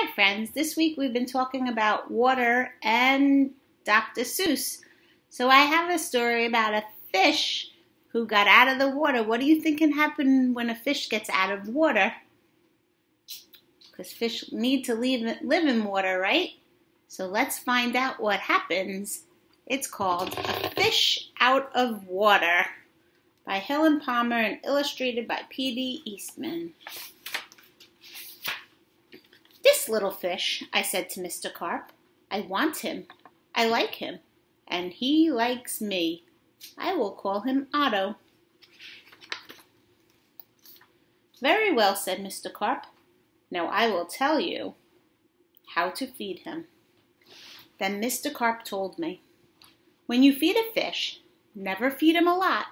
Hi, friends. This week we've been talking about water and Dr. Seuss. So I have a story about a fish who got out of the water. What do you think can happen when a fish gets out of water? Because fish need to leave, live in water, right? So let's find out what happens. It's called A Fish Out of Water by Helen Palmer and illustrated by P.D. Eastman. This little fish, I said to Mr. Carp. I want him. I like him. And he likes me. I will call him Otto. Very well, said Mr. Carp. Now I will tell you how to feed him. Then Mr. Carp told me, When you feed a fish, never feed him a lot.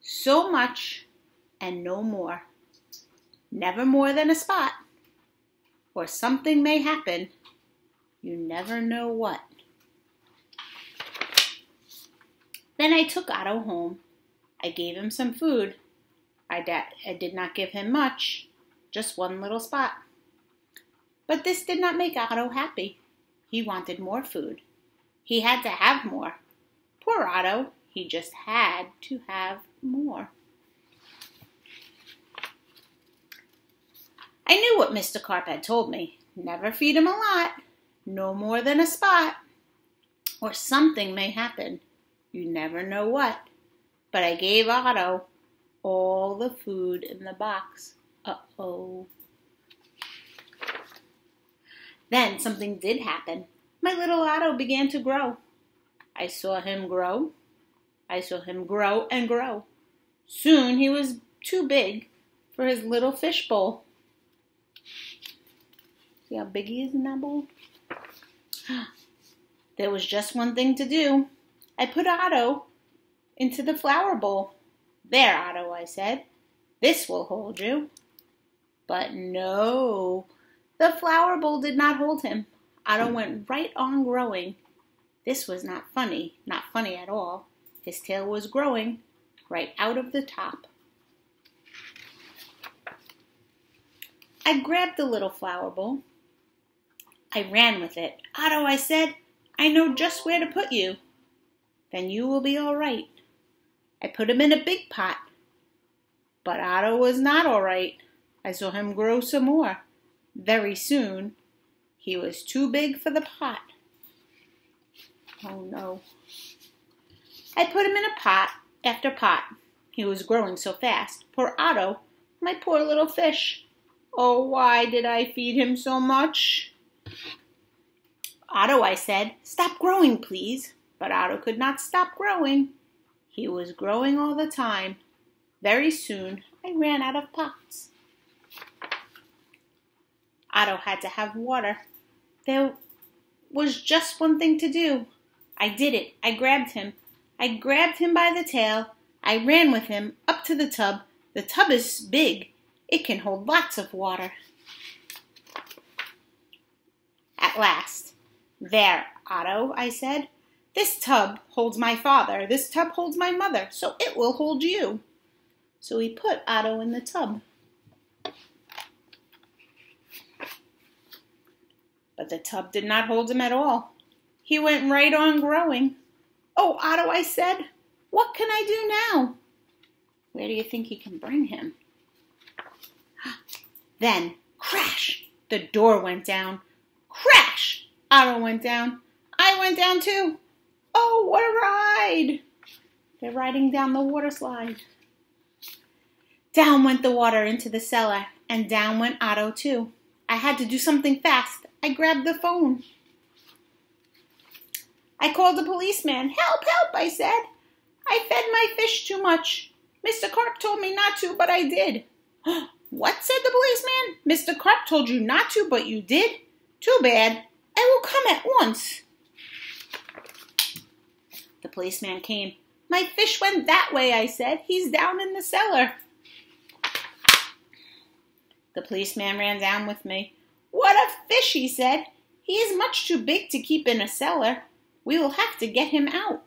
So much and no more. Never more than a spot. Or something may happen. You never know what. Then I took Otto home. I gave him some food. I, I did not give him much, just one little spot. But this did not make Otto happy. He wanted more food. He had to have more. Poor Otto, he just had to have more. I what Mr. Carp had told me. Never feed him a lot, no more than a spot, or something may happen. You never know what. But I gave Otto all the food in the box. Uh oh. Then something did happen. My little Otto began to grow. I saw him grow. I saw him grow and grow. Soon he was too big for his little fish bowl. See how big he is in that bowl? There was just one thing to do. I put Otto into the flower bowl. There, Otto, I said. This will hold you. But no, the flower bowl did not hold him. Otto hmm. went right on growing. This was not funny, not funny at all. His tail was growing right out of the top. I grabbed the little flower bowl. I ran with it. Otto, I said, I know just where to put you. Then you will be all right. I put him in a big pot. But Otto was not all right. I saw him grow some more. Very soon, he was too big for the pot. Oh no. I put him in a pot after pot. He was growing so fast. Poor Otto, my poor little fish. Oh, why did I feed him so much? Otto, I said, stop growing, please. But Otto could not stop growing. He was growing all the time. Very soon, I ran out of pots. Otto had to have water. There was just one thing to do. I did it. I grabbed him. I grabbed him by the tail. I ran with him up to the tub. The tub is big. It can hold lots of water. At last, there, Otto, I said. This tub holds my father. This tub holds my mother. So it will hold you. So he put Otto in the tub. But the tub did not hold him at all. He went right on growing. Oh, Otto, I said, what can I do now? Where do you think he can bring him? Then, crash, the door went down. Otto went down. I went down too. Oh, what a ride! They're riding down the water slide. Down went the water into the cellar, and down went Otto too. I had to do something fast. I grabbed the phone. I called the policeman. Help, help, I said. I fed my fish too much. Mr. Carp told me not to, but I did. what, said the policeman. Mr. Carp told you not to, but you did? Too bad. Come at once. The policeman came. My fish went that way, I said. He's down in the cellar. The policeman ran down with me. What a fish, he said. He is much too big to keep in a cellar. We will have to get him out.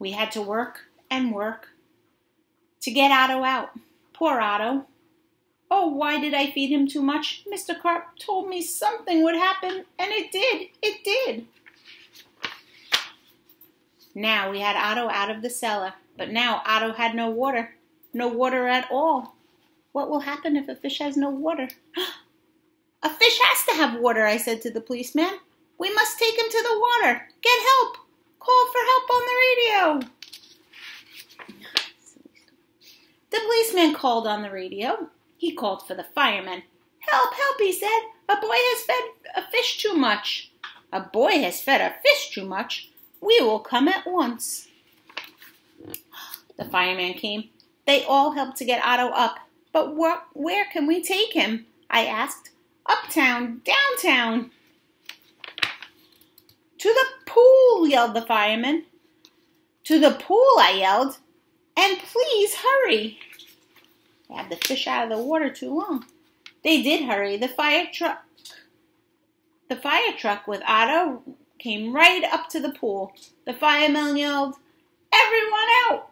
We had to work and work to get Otto out. Poor Otto. Oh, why did I feed him too much? Mr. Carp told me something would happen, and it did. It did. Now we had Otto out of the cellar, but now Otto had no water. No water at all. What will happen if a fish has no water? a fish has to have water, I said to the policeman. We must take him to the water. Get help. Call for help on the radio. The policeman called on the radio. He called for the firemen. Help, help, he said. A boy has fed a fish too much. A boy has fed a fish too much. We will come at once. The fireman came. They all helped to get Otto up. But wh where can we take him? I asked. Uptown, downtown. To the pool, yelled the fireman. To the pool, I yelled. And please hurry. They had the fish out of the water too long. They did hurry. The fire truck the fire truck with Otto came right up to the pool. The fireman yelled, Everyone out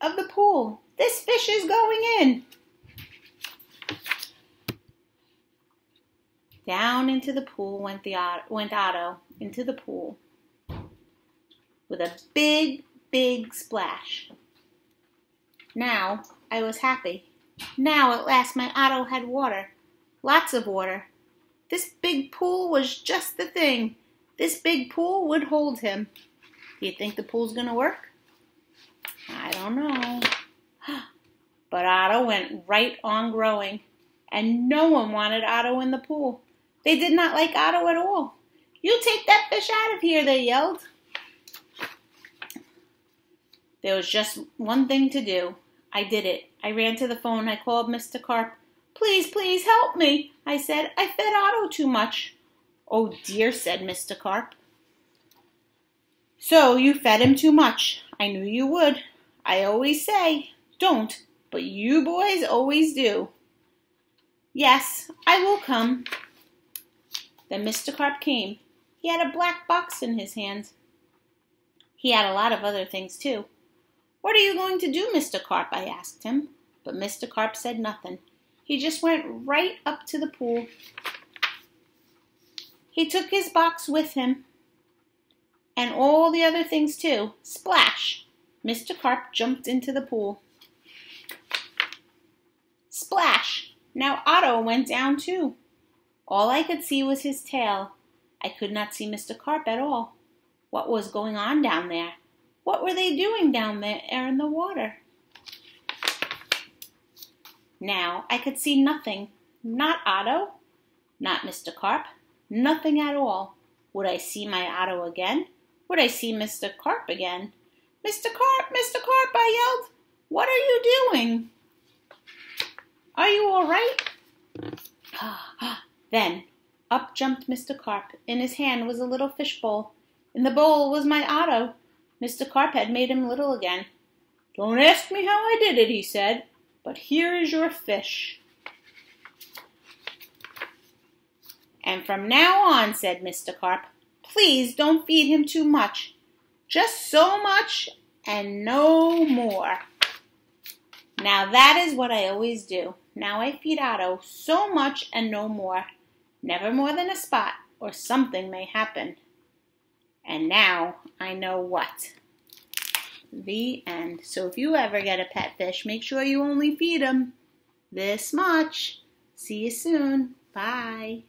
of the pool. This fish is going in. Down into the pool went the went Otto into the pool with a big, big splash. Now I was happy. Now at last my Otto had water, lots of water. This big pool was just the thing. This big pool would hold him. Do you think the pool's going to work? I don't know. But Otto went right on growing, and no one wanted Otto in the pool. They did not like Otto at all. You take that fish out of here, they yelled. There was just one thing to do. I did it. I ran to the phone. I called Mr. Carp. Please, please help me. I said, I fed Otto too much. Oh dear, said Mr. Carp. So you fed him too much. I knew you would. I always say, don't, but you boys always do. Yes, I will come. Then Mr. Carp came. He had a black box in his hand. He had a lot of other things, too. What are you going to do, Mr. Carp? I asked him. But Mr. Carp said nothing. He just went right up to the pool. He took his box with him and all the other things, too. Splash! Mr. Carp jumped into the pool. Splash! Now Otto went down, too. All I could see was his tail. I could not see Mr. Carp at all. What was going on down there? What were they doing down there in the water? Now I could see nothing. Not Otto, not Mr. Carp, nothing at all. Would I see my Otto again? Would I see Mr. Carp again? Mr. Carp, Mr. Carp, I yelled. What are you doing? Are you all right? Then up jumped Mr. Carp. In his hand was a little fish bowl. In the bowl was my Otto. Mr. Carp had made him little again. Don't ask me how I did it, he said, but here is your fish. And from now on, said Mr. Carp, please don't feed him too much. Just so much and no more. Now that is what I always do. Now I feed Otto so much and no more never more than a spot, or something may happen. And now I know what. The end. So if you ever get a pet fish, make sure you only feed them this much. See you soon. Bye.